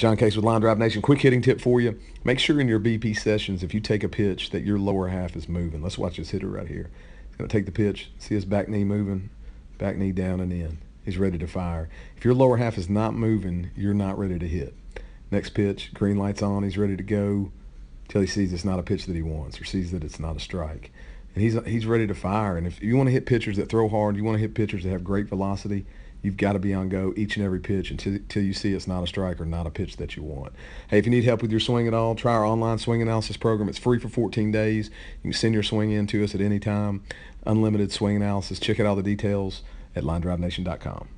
John Case with Line Drive Nation. Quick hitting tip for you. Make sure in your BP sessions, if you take a pitch, that your lower half is moving. Let's watch this hitter right here. He's going to take the pitch. See his back knee moving? Back knee down and in. He's ready to fire. If your lower half is not moving, you're not ready to hit. Next pitch, green lights on. He's ready to go till he sees it's not a pitch that he wants or sees that it's not a strike. And he's, he's ready to fire. And if you want to hit pitchers that throw hard, you want to hit pitchers that have great velocity, You've got to be on go each and every pitch until, until you see it's not a strike or not a pitch that you want. Hey, if you need help with your swing at all, try our online swing analysis program. It's free for 14 days. You can send your swing in to us at any time. Unlimited swing analysis. Check out all the details at linedrivenation.com.